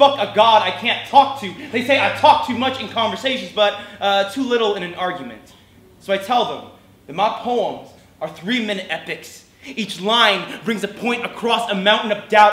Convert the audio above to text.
fuck a god I can't talk to. They say I talk too much in conversations, but uh, too little in an argument. So I tell them that my poems are three minute epics. Each line brings a point across a mountain of doubt.